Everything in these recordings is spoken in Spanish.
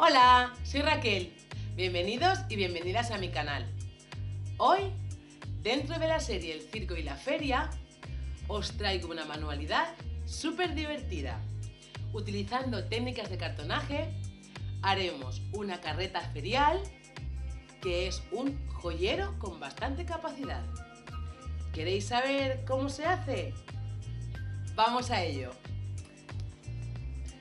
Hola, soy Raquel. Bienvenidos y bienvenidas a mi canal. Hoy, dentro de la serie El Circo y la Feria, os traigo una manualidad súper divertida. Utilizando técnicas de cartonaje, haremos una carreta ferial que es un joyero con bastante capacidad. ¿Queréis saber cómo se hace? Vamos a ello.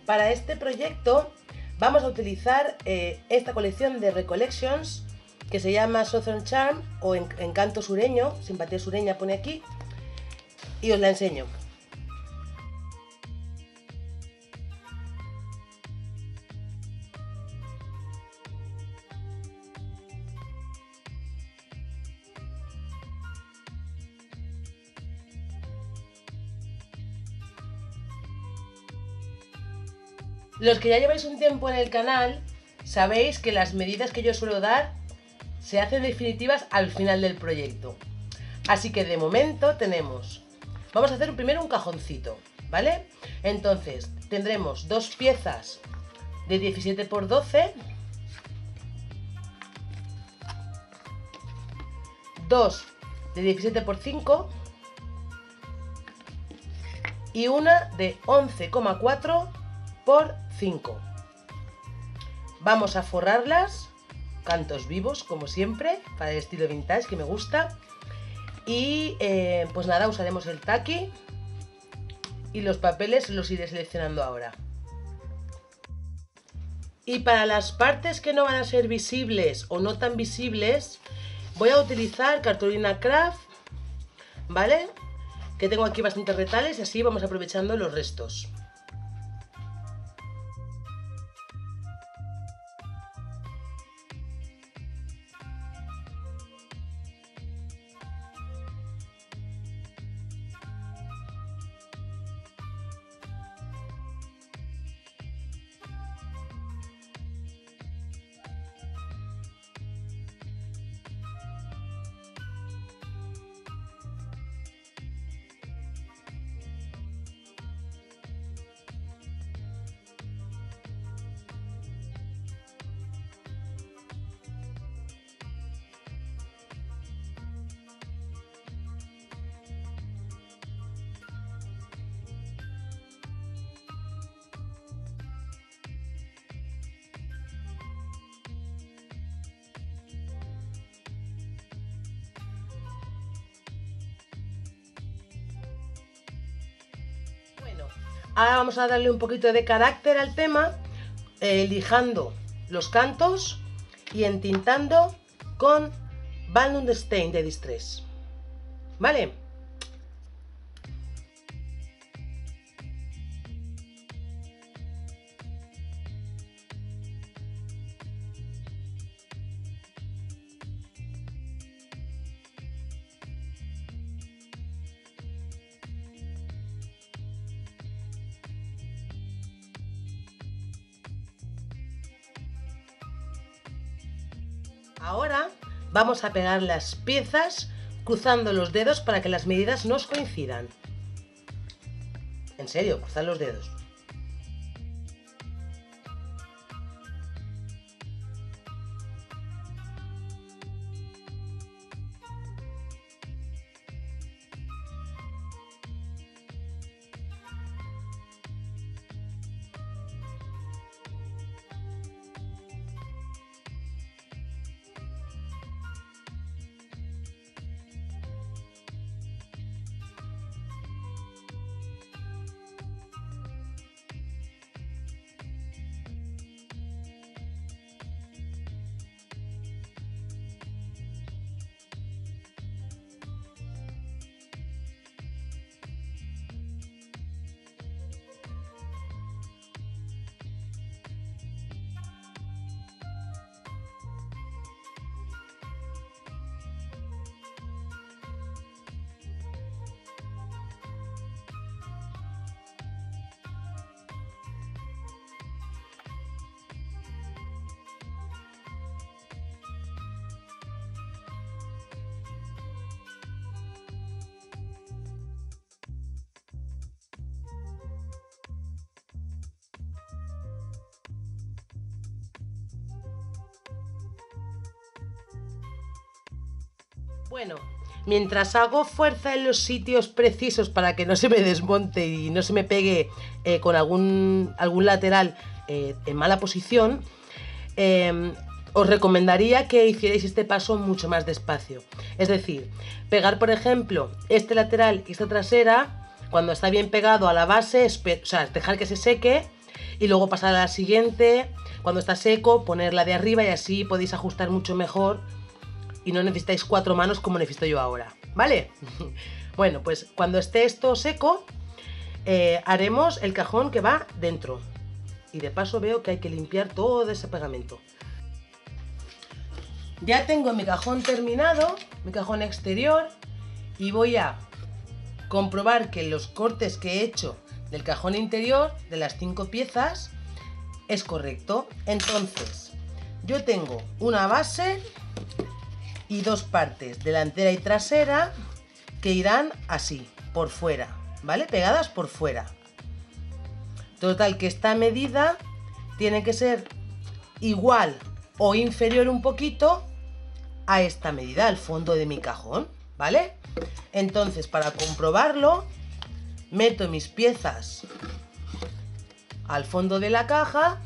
Para este proyecto vamos a utilizar eh, esta colección de Recollections que se llama Southern Charm o Encanto Sureño, Simpatía Sureña pone aquí, y os la enseño. Los que ya lleváis un tiempo en el canal, sabéis que las medidas que yo suelo dar se hacen definitivas al final del proyecto. Así que de momento tenemos, vamos a hacer primero un cajoncito, ¿vale? Entonces tendremos dos piezas de 17 por 12, dos de 17 por 5 y una de 11,4 por 5. Vamos a forrarlas, cantos vivos como siempre, para el estilo vintage que me gusta. Y eh, pues nada, usaremos el taqui y los papeles los iré seleccionando ahora. Y para las partes que no van a ser visibles o no tan visibles, voy a utilizar cartulina craft, ¿vale? Que tengo aquí bastantes retales y así vamos aprovechando los restos. Vamos a darle un poquito de carácter al tema, eh, lijando los cantos y entintando con Balloon Stain de Distress. ¿Vale? Ahora vamos a pegar las piezas cruzando los dedos para que las medidas nos coincidan. En serio, cruzar los dedos. Bueno, mientras hago fuerza en los sitios precisos para que no se me desmonte y no se me pegue eh, con algún, algún lateral eh, en mala posición, em, os recomendaría que hicierais este paso mucho más despacio. Es decir, pegar, por ejemplo, este lateral y esta trasera, cuando está bien pegado a la base, o sea, dejar que se seque y luego pasar a la siguiente, cuando está seco, ponerla de arriba y así podéis ajustar mucho mejor y no necesitáis cuatro manos como necesito yo ahora, ¿vale? bueno, pues cuando esté esto seco, eh, haremos el cajón que va dentro. Y de paso veo que hay que limpiar todo ese pegamento. Ya tengo mi cajón terminado, mi cajón exterior, y voy a comprobar que los cortes que he hecho del cajón interior, de las cinco piezas, es correcto. Entonces, yo tengo una base y dos partes, delantera y trasera, que irán así, por fuera, ¿vale? Pegadas por fuera. Total, que esta medida tiene que ser igual o inferior un poquito a esta medida, al fondo de mi cajón, ¿vale? Entonces, para comprobarlo, meto mis piezas al fondo de la caja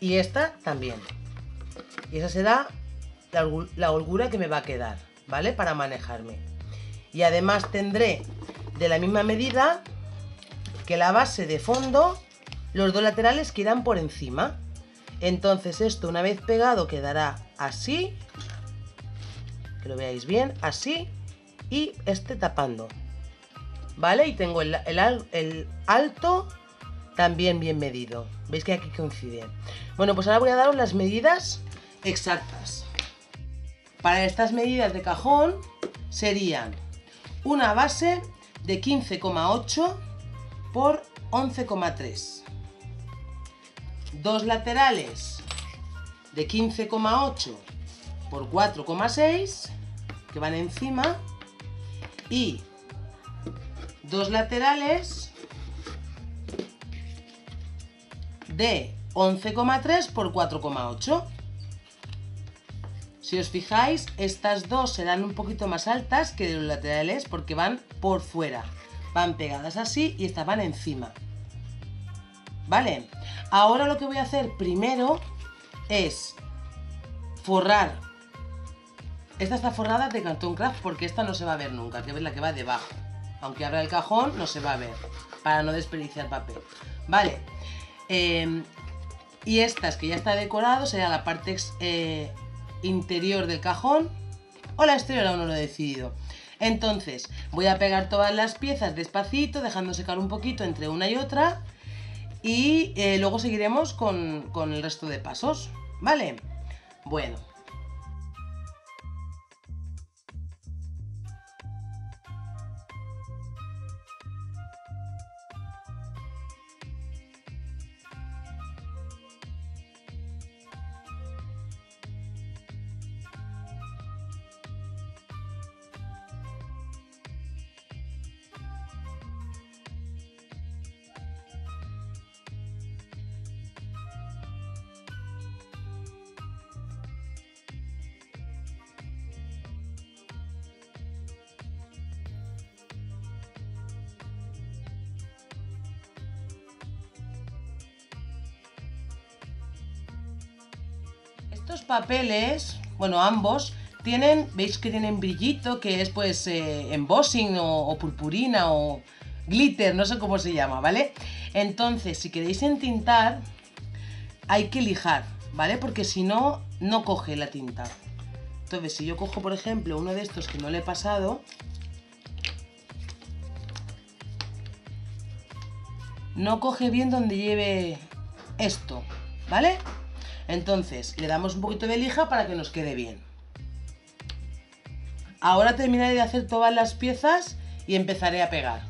y esta también. Y esa será la, holgura que me va a quedar, ¿vale? Para manejarme. Y además tendré de la misma medida que la base de fondo, los dos laterales que irán por encima. Entonces esto una vez pegado quedará así, que lo veáis bien, así, y este tapando. ¿Vale? Y tengo el, el alto también bien medido. ¿Veis que aquí coincide? Bueno, pues ahora voy a daros las medidas exactas. Para estas medidas de cajón serían una base de 15,8 por 11,3. Dos laterales de 15,8 por 4,6 que van encima y dos laterales de 11,3 por 4,8 si os fijáis, estas dos serán un poquito más altas que de los laterales porque van por fuera. Van pegadas así y estas van encima. ¿Vale? Ahora lo que voy a hacer primero es forrar. Esta está forrada de cartón craft porque esta no se va a ver nunca, que es la que va debajo. Aunque abra el cajón, no se va a ver, para no desperdiciar papel. Vale. Em, y estas que ya está decorado será la parte eh, interior del cajón o la exterior aún no lo he decidido. Entonces voy a pegar todas las piezas despacito, dejando secar un poquito entre una y otra y eh, luego seguiremos con, con el resto de pasos, ¿vale? Bueno, Estos papeles, bueno, ambos, tienen, veis que tienen brillito, que es pues eh, embossing o, o, purpurina o glitter, no sé cómo se llama, ¿vale? Entonces, si queréis entintar, hay que lijar, ¿vale? Porque si no, no coge la tinta. Entonces, si yo cojo, por ejemplo, uno de estos que no le he pasado, no coge bien donde lleve esto, ¿vale? Entonces, le damos un poquito de lija para que nos quede bien. Ahora terminaré de hacer todas las piezas y empezaré a pegar.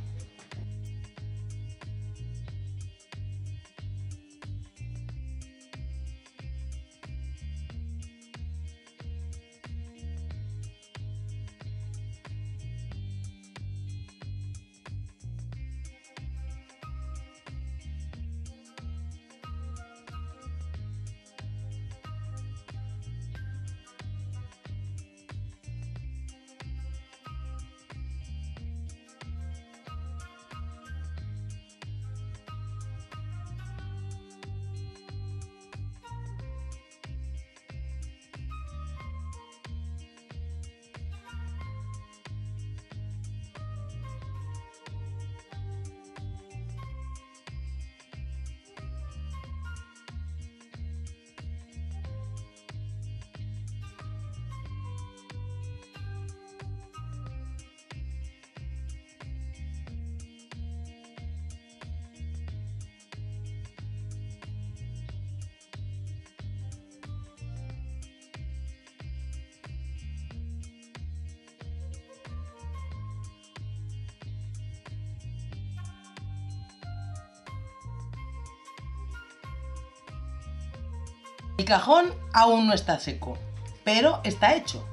El cajón aún no está seco, pero está hecho.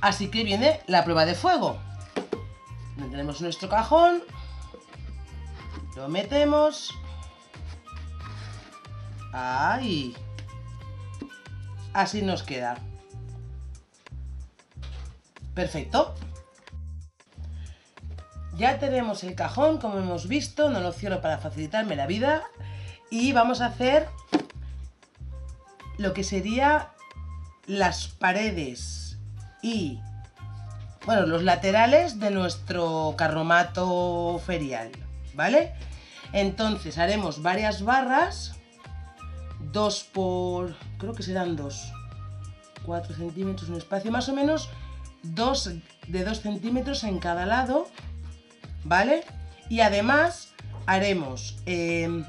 Así que viene la prueba de fuego. Tenemos nuestro cajón, lo metemos. Ahí. Así nos queda. Perfecto. Ya tenemos el cajón, como hemos visto, no lo cierro para facilitarme la vida. Y vamos a hacer lo que sería las paredes y, bueno, los laterales de nuestro carromato ferial, ¿vale? Entonces haremos varias barras, dos por, creo que serán dos, 4 centímetros, un espacio más o menos, dos de 2 centímetros en cada lado, ¿vale? Y además haremos em,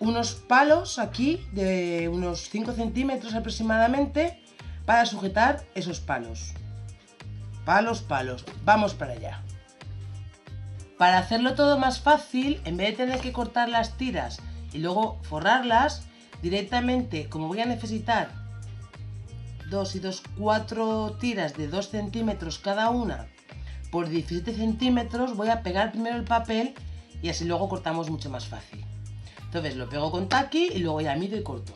unos palos aquí de unos 5 centímetros aproximadamente para sujetar esos palos. Palos, palos. Vamos para allá. Para hacerlo todo más fácil, en vez de tener que cortar las tiras y luego forrarlas, directamente, como voy a necesitar 2 y 2, 4 tiras de 2 centímetros cada una por 17 centímetros, voy a pegar primero el papel y así luego cortamos mucho más fácil. Entonces lo pego con taqui y luego ya mido y corto.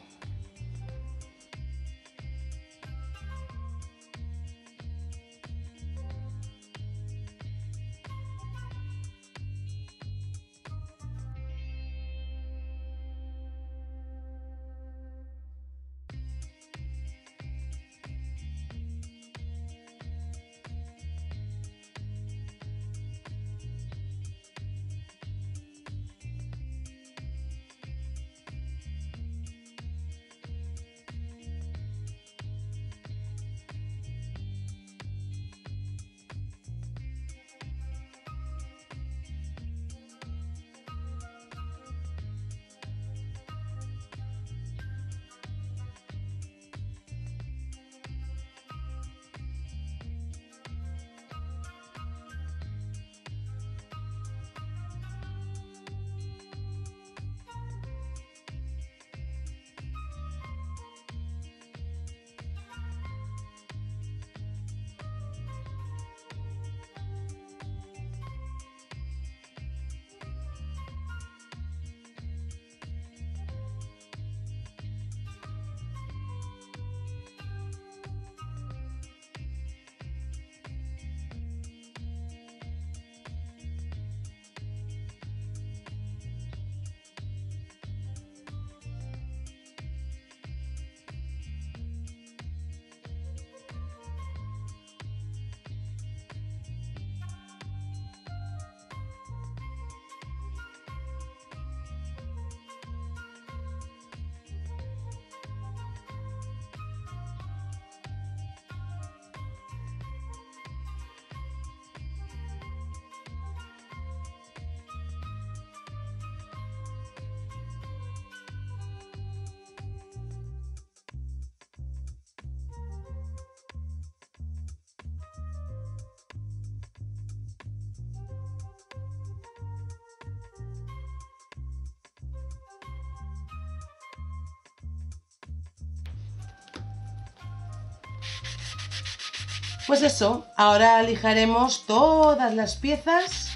Pues eso, ahora lijaremos todas las piezas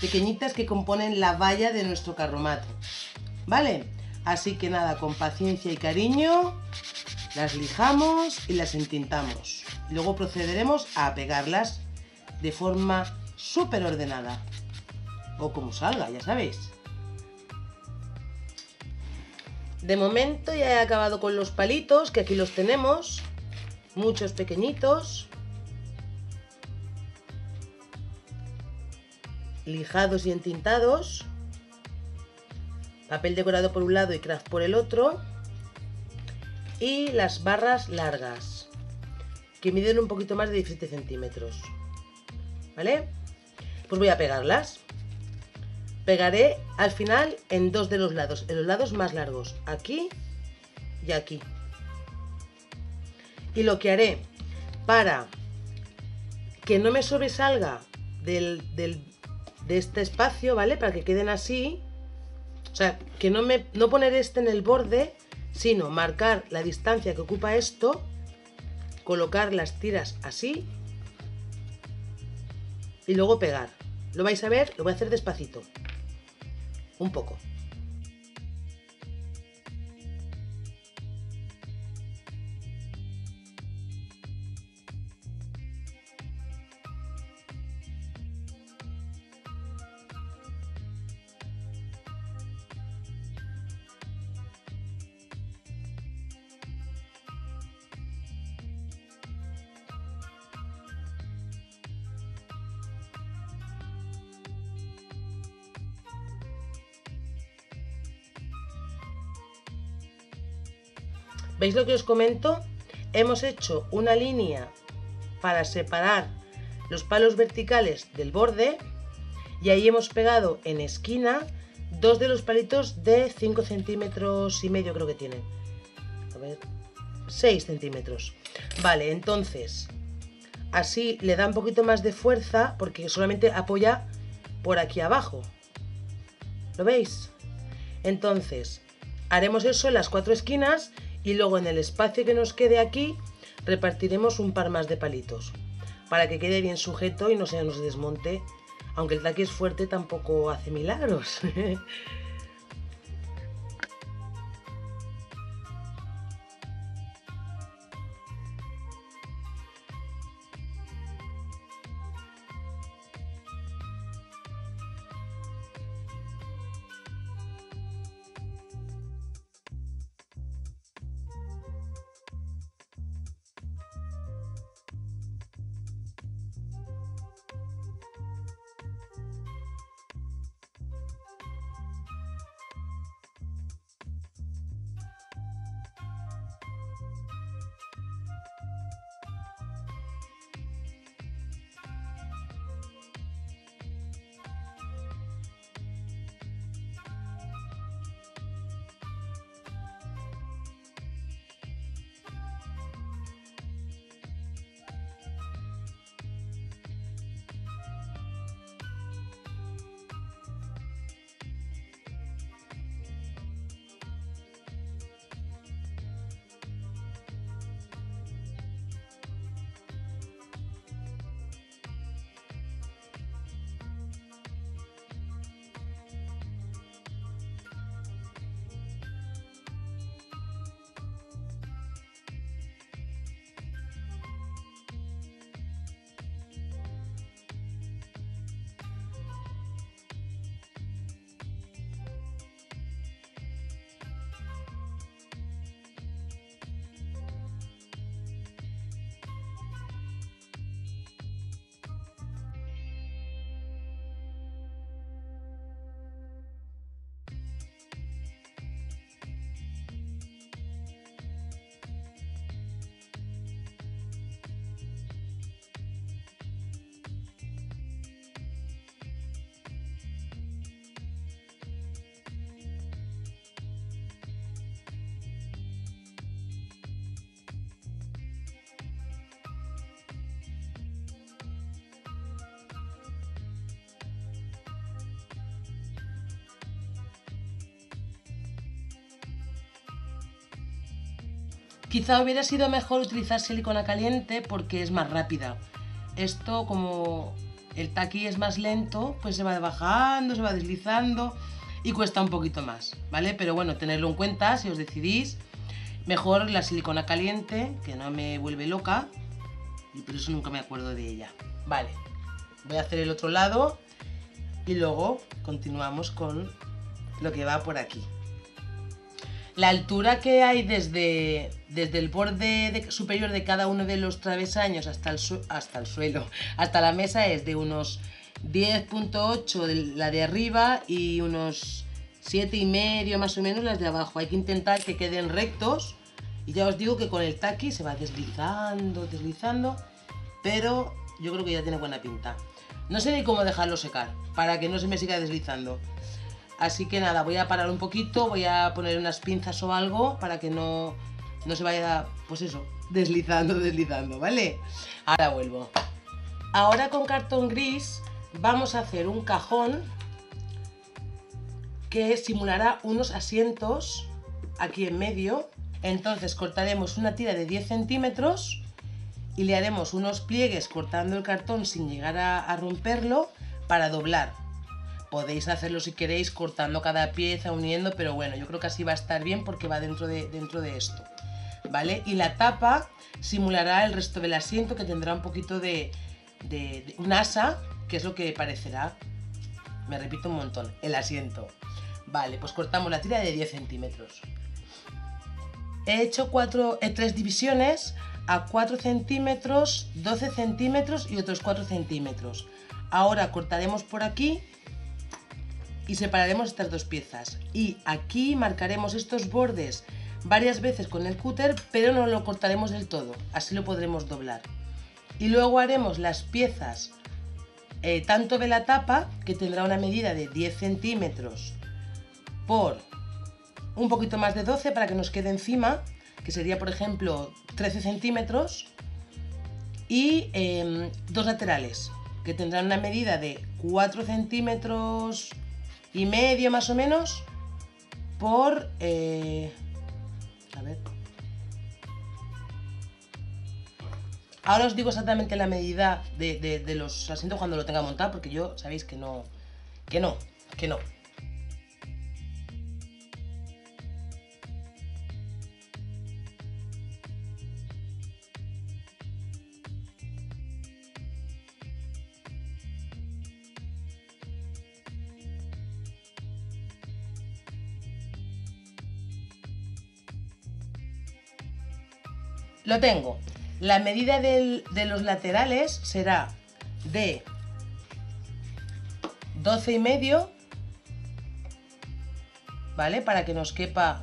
pequeñitas que componen la valla de nuestro carromato. ¿Vale? Así que nada, con paciencia y cariño las lijamos y las entintamos. Luego procederemos a pegarlas de forma súper ordenada. O como salga, ya sabéis. De momento ya he acabado con los palitos, que aquí los tenemos. Muchos pequeñitos. lijados y entintados, papel decorado por un lado y craft por el otro, y las barras largas, que miden un poquito más de 17 centímetros. ¿Vale? Pues voy a pegarlas. Pegaré al final en dos de los lados, en los lados más largos, aquí y aquí. Y lo que haré para que no me sobresalga del, del de este espacio, ¿vale? Para que queden así. O sea, que no, me, no poner este en el borde, sino marcar la distancia que ocupa esto, colocar las tiras así y luego pegar. Lo vais a ver, lo voy a hacer despacito. Un poco. ¿Veis lo que os comento? Hemos hecho una línea para separar los palos verticales del borde y ahí hemos pegado en esquina dos de los palitos de 5 centímetros y medio creo que tienen. A ver, 6 centímetros. Vale, entonces así le da un poquito más de fuerza porque solamente apoya por aquí abajo. ¿Lo veis? Entonces, haremos eso en las cuatro esquinas y luego en el espacio que nos quede aquí repartiremos un par más de palitos para que quede bien sujeto y no se nos desmonte. Aunque el taqui es fuerte, tampoco hace milagros. Quizá hubiera sido mejor utilizar silicona caliente porque es más rápida. Esto como el taqui es más lento, pues se va bajando, se va deslizando y cuesta un poquito más, ¿vale? Pero bueno, tenerlo en cuenta si os decidís. Mejor la silicona caliente, que no me vuelve loca. Y por eso nunca me acuerdo de ella. Vale, voy a hacer el otro lado y luego continuamos con lo que va por aquí. La altura que hay desde, desde el borde superior de cada uno de los travesaños hasta el, suelo, hasta la mesa es de unos 10.8 de la de arriba y unos 7,5 más o menos las de abajo. Hay que intentar que queden rectos y ya os digo que con el taqui se va deslizando, deslizando, pero yo creo que ya tiene buena pinta. No sé ni cómo dejarlo secar para que no se me siga deslizando. Así que nada, voy a parar un poquito, voy a poner unas pinzas o algo para que no, no se vaya, pues eso, deslizando, deslizando, ¿vale? Ahora vuelvo. Ahora con cartón gris vamos a hacer un cajón que simulará unos asientos aquí en medio. Entonces cortaremos una tira de 10 centímetros y le haremos unos pliegues cortando el cartón sin llegar a, romperlo para doblar. Podéis hacerlo si queréis cortando cada pieza, uniendo, pero bueno, yo creo que así va a estar bien porque va dentro de, dentro de esto. Y la tapa simulará el resto del asiento que tendrá un poquito de, un asa, que es lo que parecerá. Me repito un montón, el asiento. Vale, pues cortamos la tira de 10 centímetros. He hecho cuatro, tres divisiones a 4 centímetros, 12 centímetros y otros 4 centímetros. Ahora cortaremos por aquí y separaremos estas dos piezas. Y aquí marcaremos estos bordes varias veces con el cúter, pero no lo cortaremos del todo, así lo podremos doblar. Y luego haremos las piezas eh, tanto de la tapa, que tendrá una medida de 10 centímetros por un poquito más de 12 para que nos quede encima, que sería por ejemplo 13 centímetros, y em, dos laterales, que tendrán una medida de 4 centímetros y medio más o menos por... Eh, Ahora os digo exactamente la medida de, de los asientos cuando lo tenga montado, porque yo sabéis que no, que no, que no. Lo tengo. La medida de los laterales será de 12 y medio, ¿vale? Para que nos quepa,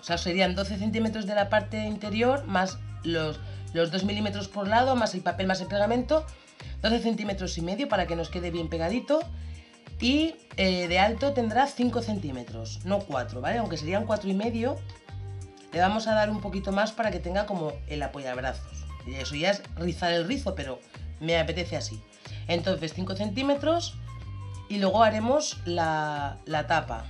o sea, serían 12 centímetros de la parte interior más los, los 2 milímetros por lado, más el papel, más el pegamento, 12 centímetros y medio para que nos quede bien pegadito. Y eh, de alto tendrá 5 centímetros, no 4, ¿vale? Aunque serían 4 y medio, le vamos a dar un poquito más para que tenga como el apoyabrazos. Y eso ya es rizar el rizo, pero me apetece así. Entonces 5 centímetros y luego haremos la, la tapa.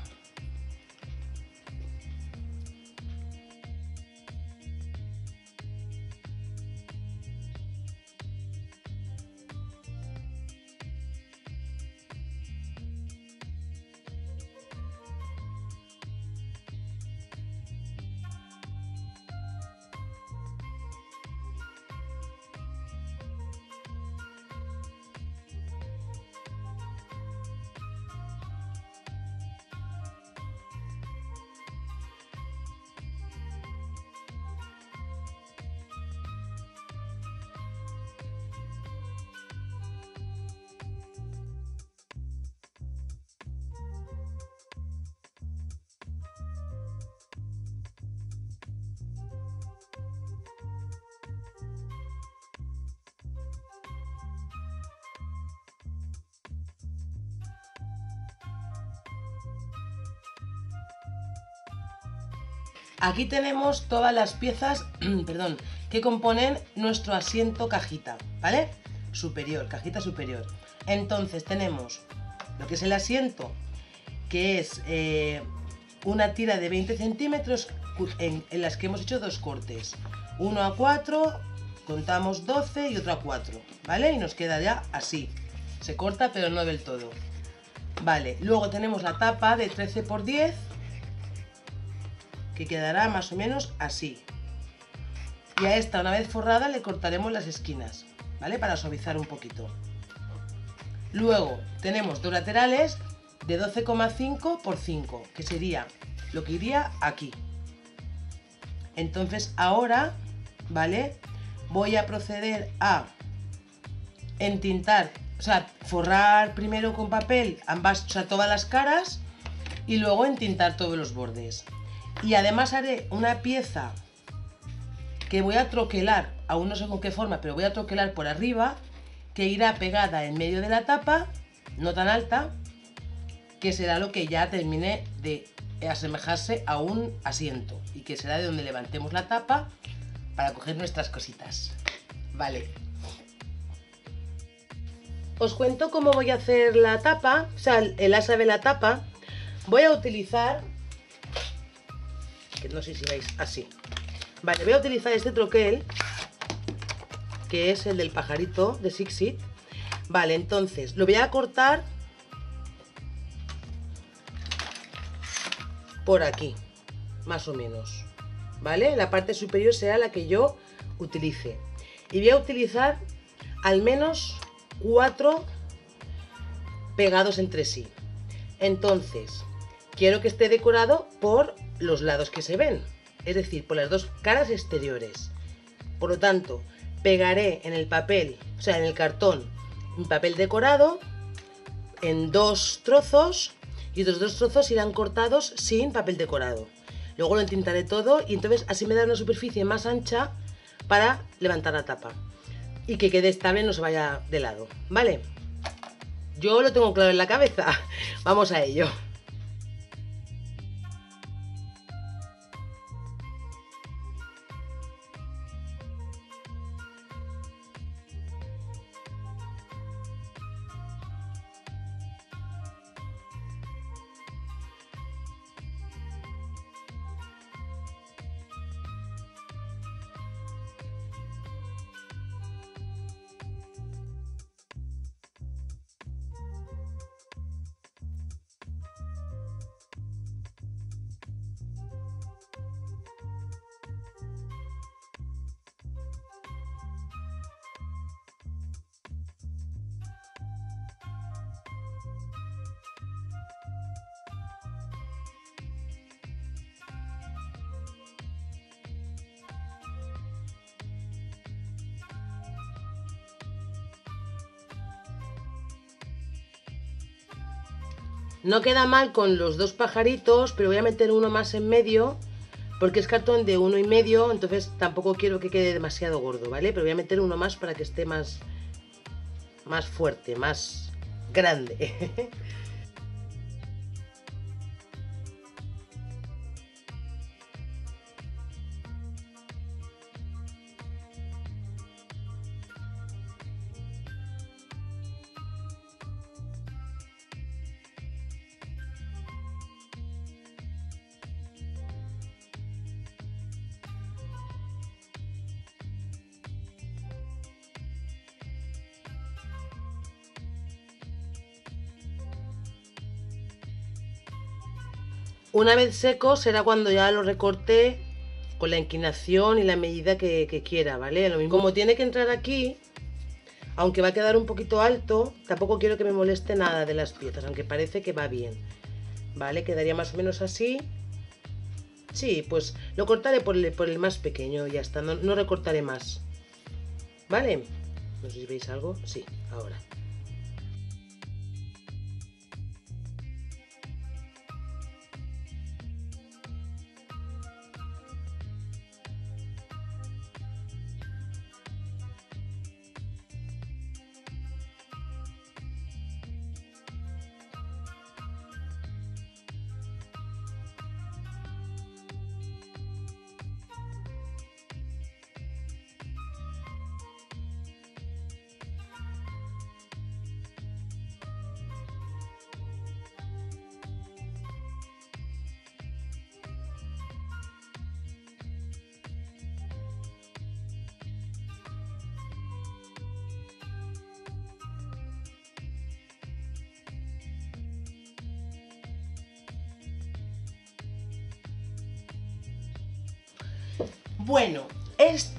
Aquí tenemos todas las piezas, perdón, que componen nuestro asiento cajita, ¿vale? Superior, cajita superior. Entonces tenemos lo que es el asiento, que es eh, una tira de 20 centímetros en, en, las que hemos hecho dos cortes. Uno a 4, contamos 12 y otro a 4, ¿vale? Y nos queda ya así. Se corta pero no del todo. Vale, luego tenemos la tapa de 13 por 10 que quedará más o menos así. Y a esta, una vez forrada, le cortaremos las esquinas, ¿vale? Para suavizar un poquito. Luego tenemos dos laterales de 12,5 por 5, que sería lo que iría aquí. Entonces ahora, ¿vale? Voy a proceder a entintar, o sea, forrar primero con papel ambas, o sea, todas las caras y luego entintar todos los bordes. Y además haré una pieza que voy a troquelar, aún no sé con qué forma, pero voy a troquelar por arriba, que irá pegada en medio de la tapa, no tan alta, que será lo que ya termine de asemejarse a un asiento y que será de donde levantemos la tapa para coger nuestras cositas. Vale. Os cuento cómo voy a hacer la tapa, o sea, el asa de la tapa. Voy a utilizar no sé si veis, así. Vale, voy a utilizar este troquel, que es el del pajarito de Sixit. Vale, entonces, lo voy a cortar por aquí, más o menos. ¿Vale? La parte superior será la que yo utilice. Y voy a utilizar al menos cuatro pegados entre sí. Entonces, quiero que esté decorado por los lados que se ven, es decir, por las dos caras exteriores. Por lo tanto, pegaré en el papel, o sea, en el cartón, un papel decorado en dos trozos y los dos trozos irán cortados sin papel decorado. Luego lo entintaré todo y entonces así me da una superficie más ancha para levantar la tapa y que quede estable, no se vaya de lado, ¿vale? Yo lo tengo claro en la cabeza, vamos a ello. No queda mal con los dos pajaritos, pero voy a meter uno más en medio porque es cartón de uno y medio, entonces tampoco quiero que quede demasiado gordo, ¿vale? Pero voy a meter uno más para que esté más, más fuerte, más grande. Una vez seco será cuando ya lo recorte con la inclinación y la medida que, quiera, ¿vale? Lo mismo. Como tiene que entrar aquí, aunque va a quedar un poquito alto, tampoco quiero que me moleste nada de las piezas, aunque parece que va bien. ¿Vale? Quedaría más o menos así. Sí, pues lo cortaré por el, más pequeño, ya está, no, no recortaré más. ¿Vale? No sé si veis algo. Sí, ahora.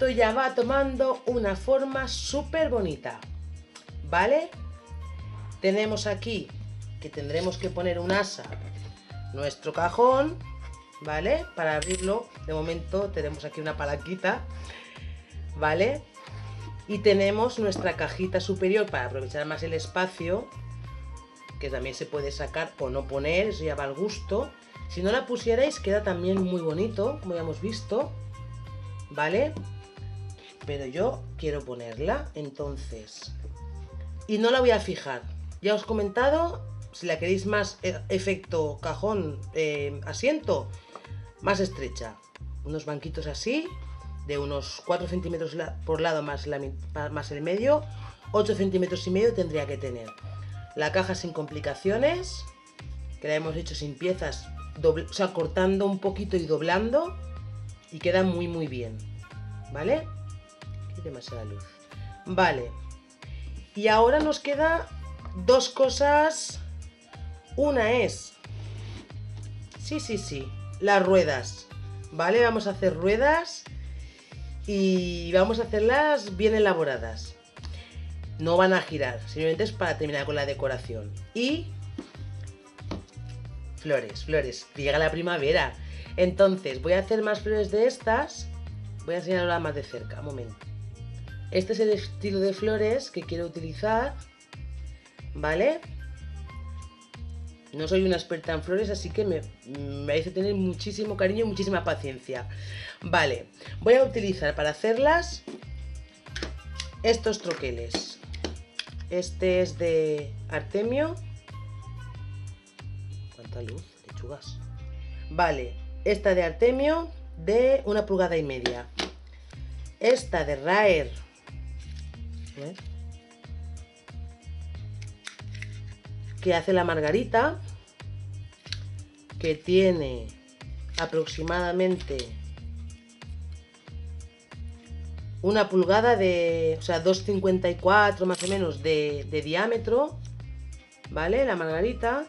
Ya va tomando una forma súper bonita, ¿vale? Tenemos aquí que tendremos que poner un asa, nuestro cajón, ¿vale? Para abrirlo, de momento tenemos aquí una palanquita, ¿vale? Y tenemos nuestra cajita superior para aprovechar más el espacio, que también se puede sacar o no poner, eso ya va al gusto. Si no la pusierais queda también muy bonito, como ya hemos visto. ¿vale? Pero yo quiero ponerla, entonces... Y no la voy a fijar. Ya os he comentado, si la queréis más e, efecto cajón, eh, asiento, más estrecha. Unos banquitos así, de unos 4 centímetros por lado más, más el medio, 8 centímetros y medio tendría que tener. La caja sin complicaciones, que la hemos hecho sin piezas o sea, cortando un poquito y doblando y queda muy muy bien, ¿vale? Demasiada luz. Vale. Y ahora nos queda dos cosas. Una es... Sí, sí, sí. Las ruedas. ¿Vale? Vamos a hacer ruedas y vamos a hacerlas bien elaboradas. No van a girar, simplemente es para terminar con la decoración. Y flores, flores. Llega la primavera. Entonces, voy a hacer más flores de estas. Voy a enseñarlas más de cerca, un momento. Este es el estilo de flores que quiero utilizar. ¿Vale? No soy una experta en flores, así que me, me tener muchísimo cariño y muchísima paciencia. Vale, voy a utilizar para hacerlas estos troqueles. Este es de Artemio. ¿Cuánta luz? Lechugas. Vale, esta de Artemio de una pulgada y media. Esta de Raer. Que hace la margarita. Que tiene aproximadamente una pulgada de, o sea, 2,54 más o menos de, de diámetro, ¿vale? La margarita.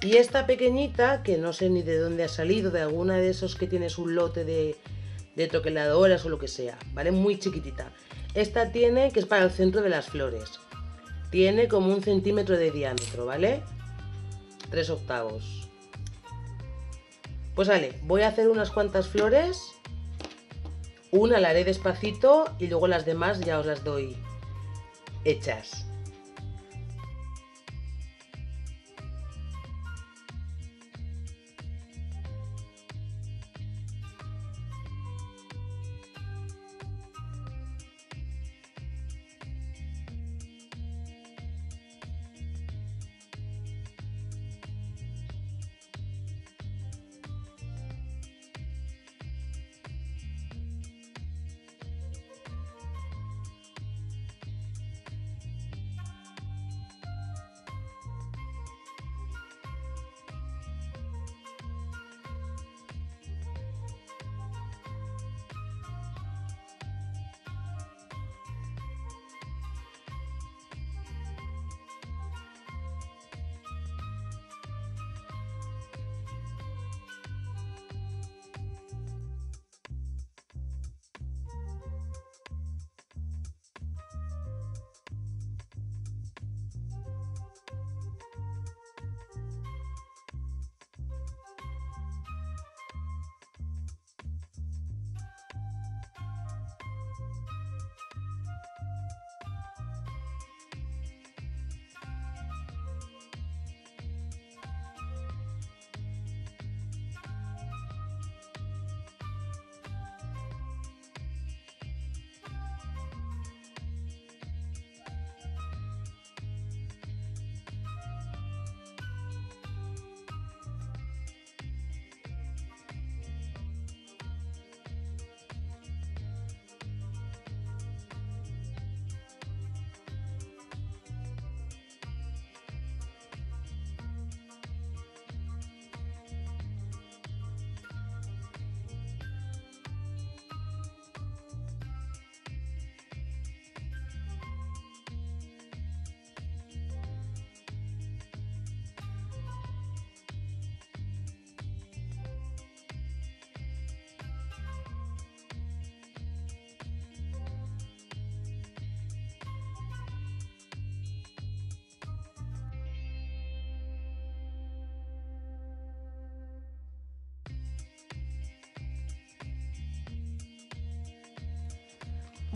Y esta pequeñita, que no sé ni de dónde ha salido, de alguna de esos que tienes un lote de, de troqueladoras o lo que sea, ¿vale? Muy chiquitita. Esta tiene, que es para el centro de las flores, tiene como un centímetro de diámetro, ¿vale? Tres octavos. Pues vale, voy a hacer unas cuantas flores. Una la haré despacito y luego las demás ya os las doy hechas.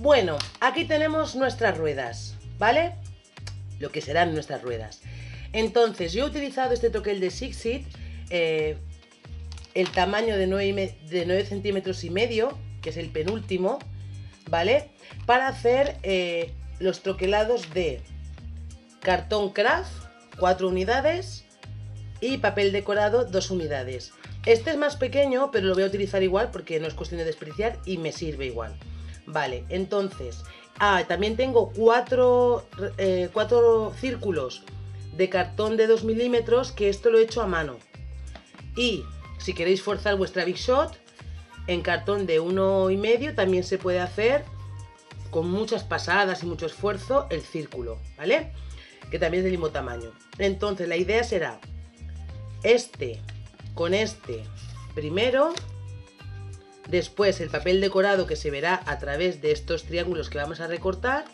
Bueno, aquí tenemos nuestras ruedas, ¿vale? Lo que serán nuestras ruedas. Entonces, yo he utilizado este troquel de Sixit, eh, el tamaño de 9, de centímetros y medio, que es el penúltimo, ¿vale? Para hacer eh, los troquelados de cartón craft, 4 unidades, y papel decorado, 2 unidades. Este es más pequeño, pero lo voy a utilizar igual porque no es cuestión de desperdiciar y me sirve igual. Vale, entonces, ah, también tengo cuatro, eh, cuatro círculos de cartón de 2 milímetros, que esto lo he hecho a mano. Y si queréis forzar vuestra Big Shot, en cartón de uno y medio también se puede hacer con muchas pasadas y mucho esfuerzo el círculo, ¿vale? Que también es del mismo tamaño. Entonces la idea será este con este primero, después el papel decorado que se verá a través de estos triángulos que vamos a recortar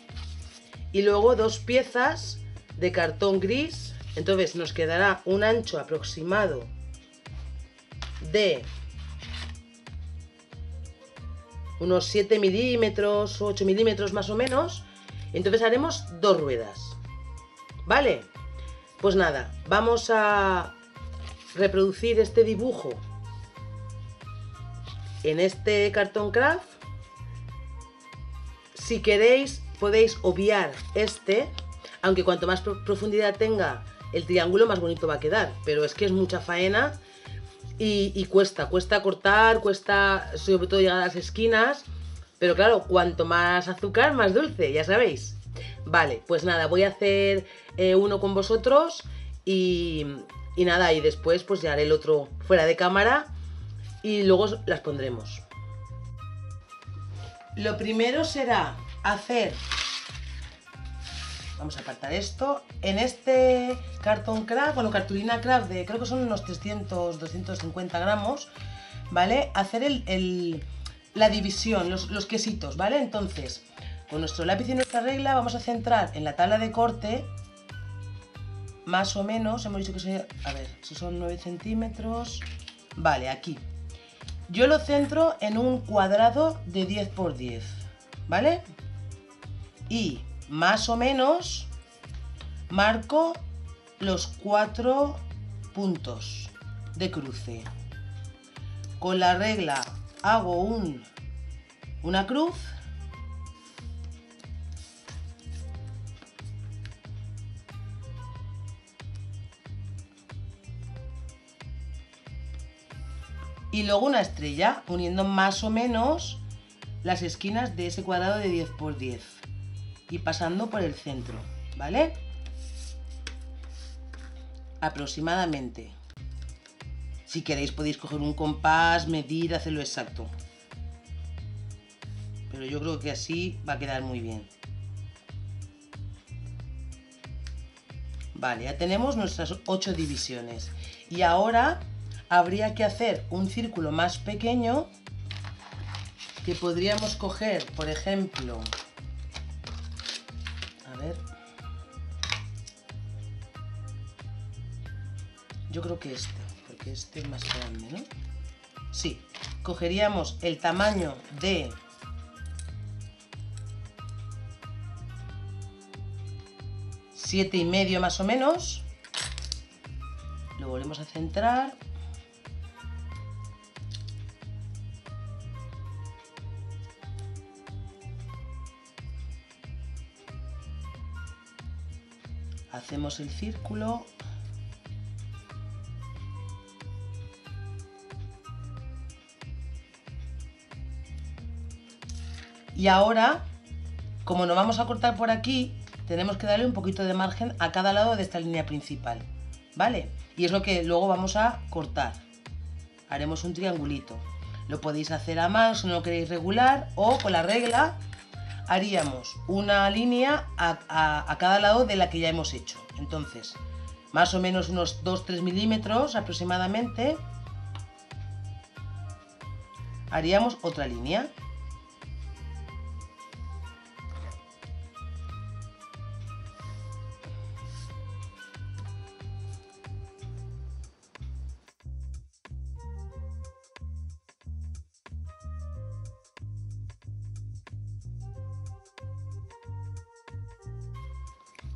y luego dos piezas de cartón gris. Entonces nos quedará un ancho aproximado de unos 7 milímetros, 8 milímetros más o menos. Entonces haremos dos ruedas. ¿Vale? Pues nada, vamos a reproducir este dibujo en este cartón craft. Si queréis podéis obviar este, aunque cuanto más profundidad tenga el triángulo más bonito va a quedar, pero es que es mucha faena y, cuesta, cuesta cortar, cuesta sobre todo llegar a las esquinas, pero claro, cuanto más azúcar, más dulce, ya sabéis. Vale, pues nada, voy a hacer eh, uno con vosotros y, y nada, y después pues ya haré el otro fuera de cámara y luego las pondremos. Lo primero será hacer vamos a apartar esto. En este cartón craft, bueno, cartulina craft de creo que son unos 300, 250 gramos, ¿vale? Hacer el, la división, los, quesitos, ¿vale? Entonces, con nuestro lápiz y nuestra regla vamos a centrar en la tabla de corte, más o menos, hemos dicho que sería, a ver, si son 9 centímetros, vale, aquí. Yo lo centro en un cuadrado de 10 por 10, ¿vale? Y más o menos marco los cuatro puntos de cruce. Con la regla hago un, una cruz y luego una estrella uniendo más o menos las esquinas de ese cuadrado de 10 por 10 y pasando por el centro, ¿vale? Aproximadamente. Si queréis podéis coger un compás, medir, hacerlo exacto. Pero yo creo que así va a quedar muy bien. Vale, ya tenemos nuestras ocho divisiones. Y ahora habría que hacer un círculo más pequeño que podríamos coger, por ejemplo, ver. Yo creo que este, porque este es más grande, ¿no? Sí, cogeríamos el tamaño de siete y medio más o menos. Lo volvemos a centrar hacemos el círculo. Y ahora como nos vamos a cortar por aquí tenemos que darle un poquito de margen a cada lado de esta línea principal ¿vale? y es lo que luego vamos a cortar. Haremos un triangulito. Lo podéis hacer a mano si no lo queréis regular o con la regla haríamos una línea a, cada lado de la que ya hemos hecho. Entonces, más o menos unos 2-3 milímetros aproximadamente, haríamos otra línea.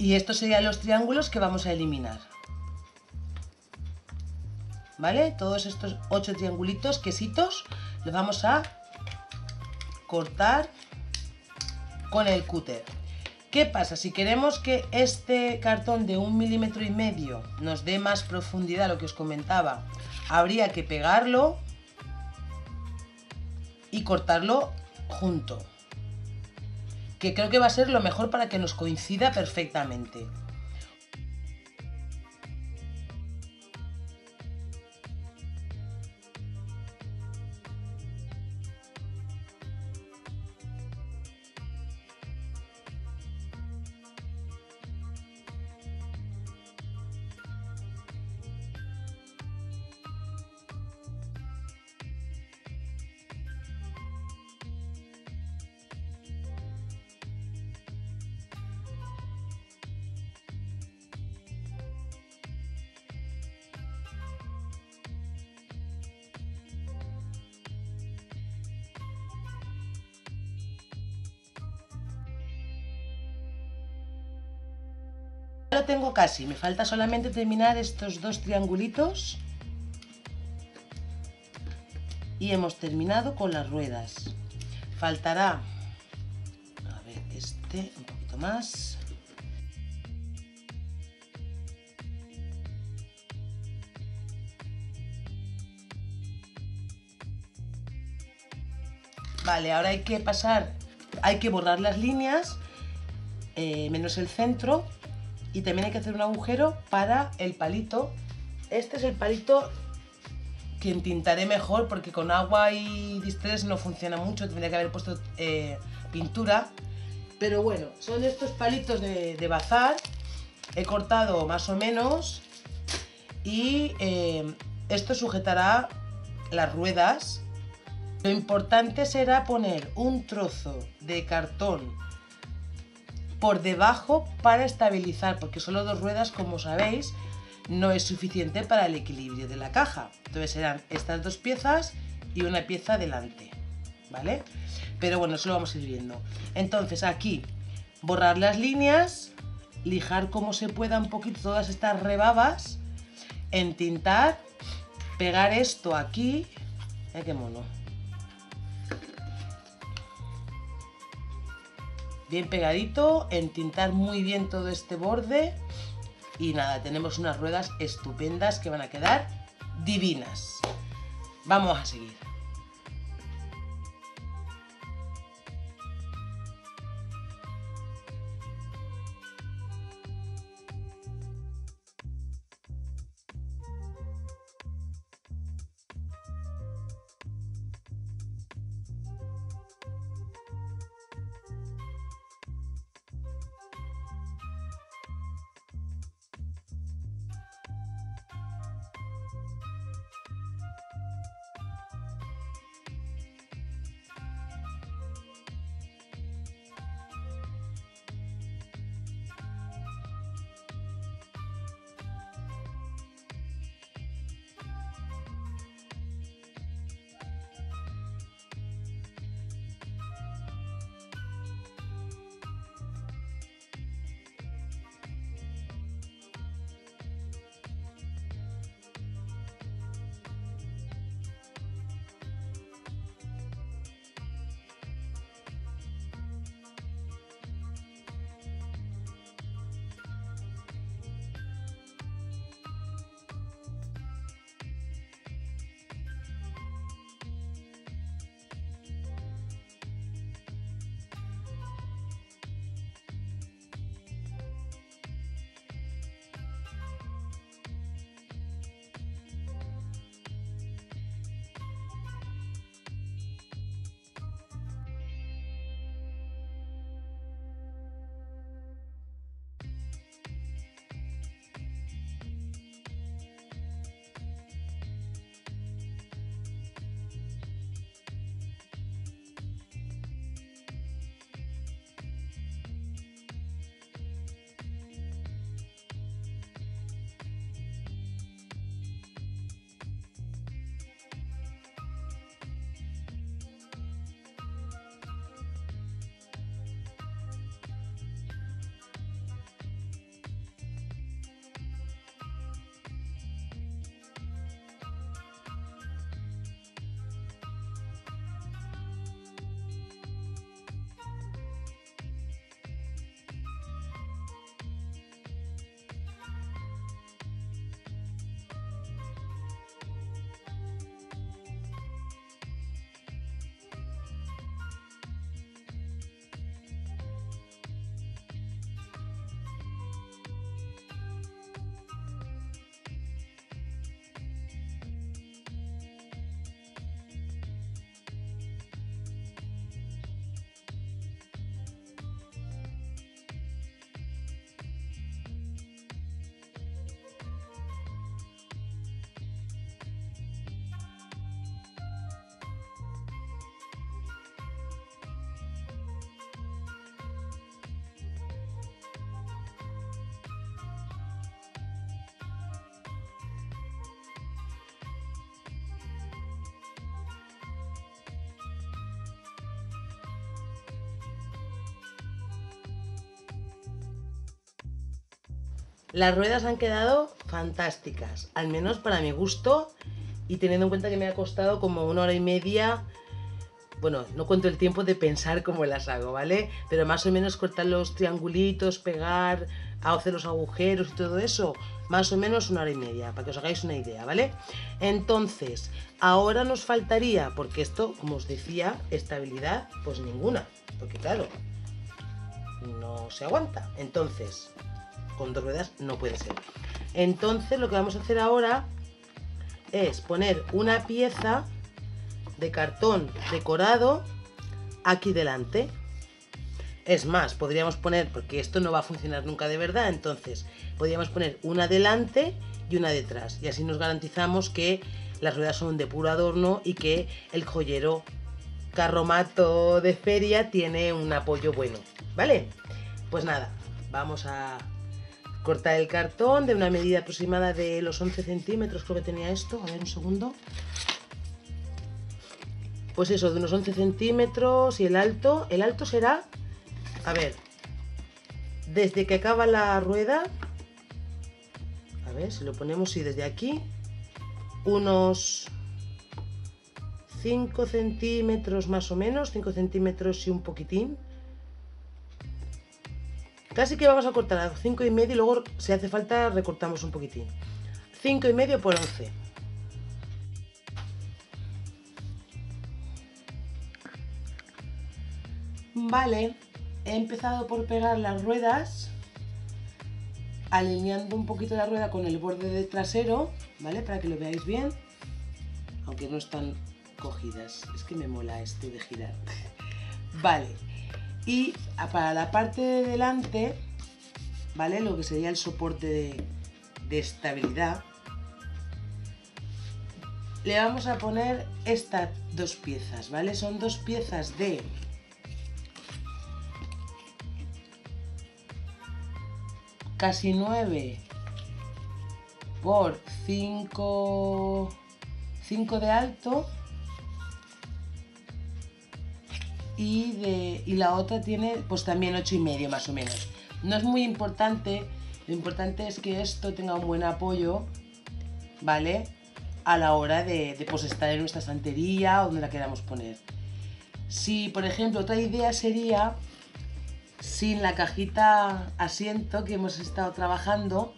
Y estos serían los triángulos que vamos a eliminar. ¿Vale? Todos estos ocho triangulitos, quesitos, los vamos a cortar con el cúter. ¿Qué pasa? Si queremos que este cartón de un milímetro y medio nos dé más profundidad, lo que os comentaba, habría que pegarlo y cortarlo junto que creo que va a ser lo mejor para que nos coincida perfectamente. Casi, me falta solamente terminar estos dos triangulitos y hemos terminado con las ruedas. Faltará, a ver, este un poquito más. Vale, ahora hay que pasar, hay que borrar las líneas, eh, menos el centro, y también hay que hacer un agujero para el palito. Este es el palito que entintaré mejor porque con agua y distress no funciona mucho, tendría que haber puesto eh, pintura. Pero bueno, son estos palitos de, bazar, he cortado más o menos y eh, esto sujetará las ruedas. Lo importante será poner un trozo de cartón por debajo para estabilizar, porque solo dos ruedas, como sabéis, no es suficiente para el equilibrio de la caja. Entonces serán estas dos piezas y una pieza delante, ¿vale? Pero bueno, eso lo vamos a ir viendo. Entonces aquí, borrar las líneas, lijar como se pueda un poquito todas estas rebabas, entintar, pegar esto aquí, ¡ay qué mono! Bien pegadito, entintar muy bien todo este borde y nada, tenemos unas ruedas estupendas que van a quedar divinas. Vamos a seguir. Las ruedas han quedado fantásticas, al menos para mi gusto y teniendo en cuenta que me ha costado como una hora y media bueno, no cuento el tiempo de pensar cómo las hago, ¿vale? Pero más o menos cortar los triangulitos, pegar, hacer los agujeros y todo eso, más o menos una hora y media, para que os hagáis una idea, ¿vale? Entonces, ahora nos faltaría, porque esto, como os decía, estabilidad, pues ninguna, porque claro, no se aguanta. Entonces, con dos ruedas no puede ser. Entonces, lo que vamos a hacer ahora es poner una pieza de cartón decorado aquí delante. Es más, podríamos poner, porque esto no va a funcionar nunca de verdad, entonces podríamos poner una delante y una detrás. Y así nos garantizamos que las ruedas son de puro adorno y que el joyero carromato de feria tiene un apoyo bueno. ¿Vale? Pues nada, vamos a cortar el cartón de una medida aproximada de los 11 centímetros, creo que tenía esto. A ver, un segundo pues eso, de unos 11 centímetros y el alto, el alto será, a ver, desde que acaba la rueda, a ver, si lo ponemos y desde aquí, unos 5 centímetros más o menos, 5 centímetros y un poquitín. Casi que vamos a cortar a 5 y medio y luego si hace falta recortamos un poquitín. 5 y medio por 11. Vale, he empezado por pegar las ruedas, alineando un poquito la rueda con el borde de trasero, ¿vale? Para que lo veáis bien, aunque no están cogidas, es que me mola este de girar. vale, y para la parte de delante, ¿vale? Lo que sería el soporte de, de estabilidad, le vamos a poner estas dos piezas, ¿vale? Son dos piezas de casi 9 por 5, 5 de alto y, la otra tiene pues también 8 y medio más o menos. No es muy importante, lo importante es que esto tenga un buen apoyo, ¿vale? A la hora de, pues, estar en nuestra estantería o donde la queramos poner. Si, por ejemplo, otra idea sería sin la cajita asiento que hemos estado trabajando,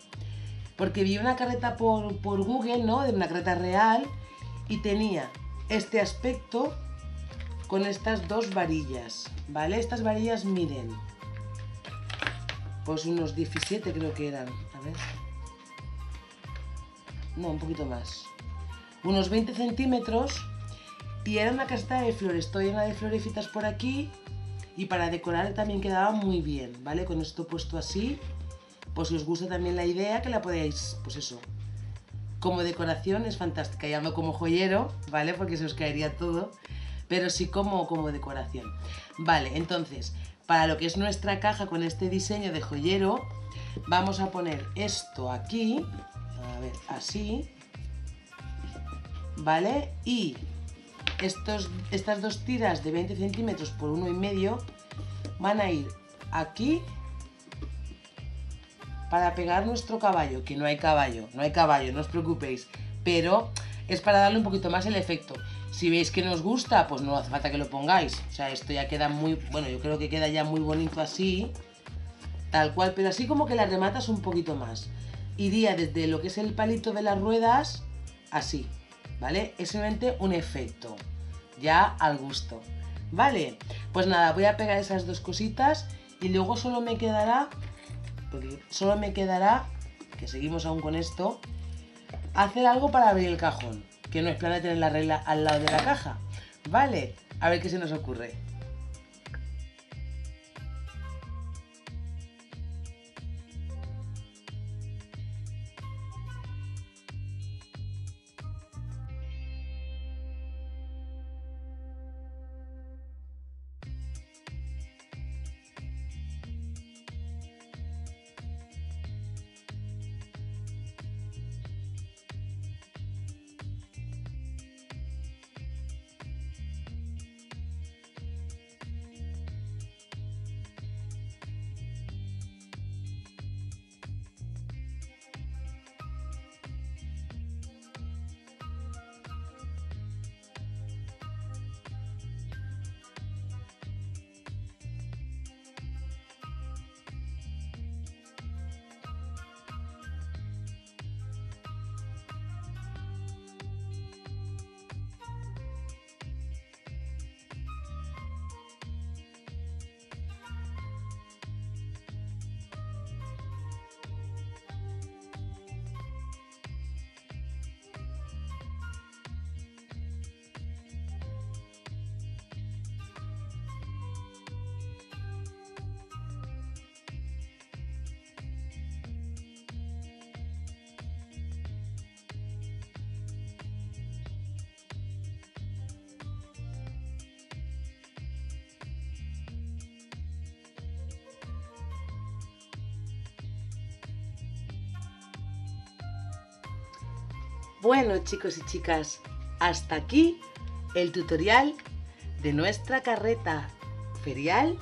porque vi una carreta por, Google, ¿no? De una carreta real y tenía este aspecto con estas dos varillas, ¿vale? Estas varillas miden, pues unos 17 creo que eran, a ver. No, un poquito más. Unos 20 centímetros y era una casta de flores, estoy llena de florecitas por aquí y para decorar también quedaba muy bien, ¿vale? Con esto puesto así, pues si os gusta también la idea, que la podéis, pues eso, como decoración es fantástica, ya no como joyero, ¿vale? Porque se os caería todo, pero sí como, como decoración. Vale, entonces, para lo que es nuestra caja con este diseño de joyero, vamos a poner esto aquí, a ver, así, ¿vale? Y estos, estas dos tiras de 20 centímetros por uno y medio van a ir aquí para pegar nuestro caballo, que no hay caballo, no hay caballo, no os preocupéis, pero es para darle un poquito más el efecto. Si veis que nos gusta, pues no hace falta que lo pongáis. O sea, esto ya queda muy, bueno, yo creo que queda ya muy bonito así, tal cual, pero así como que la rematas un poquito más. Iría desde lo que es el palito de las ruedas, así, ¿vale? Es simplemente un efecto, ya al gusto. Vale, pues nada, voy a pegar esas dos cositas y luego solo me quedará, porque solo me quedará, que seguimos aún con esto, hacer algo para abrir el cajón, que no es plan de tener la regla al lado de la caja. Vale, a ver qué se nos ocurre. Bueno chicos y chicas, hasta aquí el tutorial de nuestra carreta ferial,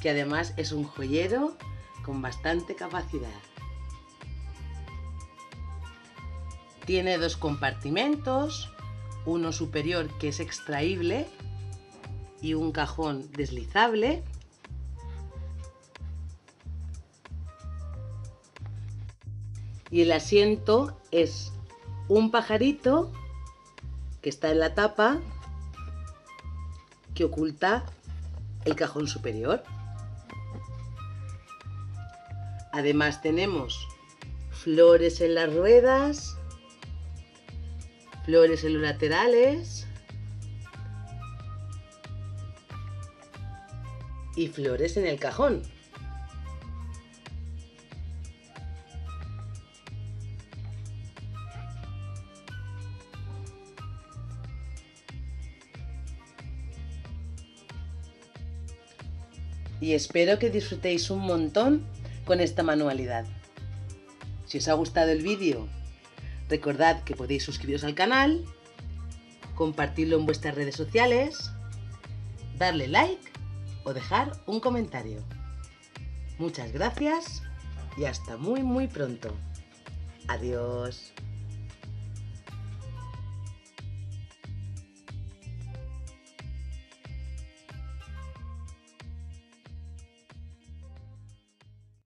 que además es un joyero con bastante capacidad. Tiene dos compartimentos, uno superior que es extraíble y un cajón deslizable. Y el asiento es un pajarito que está en la tapa que oculta el cajón superior. Además tenemos flores en las ruedas, flores en los laterales y flores en el cajón. Y espero que disfrutéis un montón con esta manualidad. Si os ha gustado el vídeo, recordad que podéis suscribiros al canal, compartirlo en vuestras redes sociales, darle like o dejar un comentario. Muchas gracias y hasta muy muy pronto. Adiós.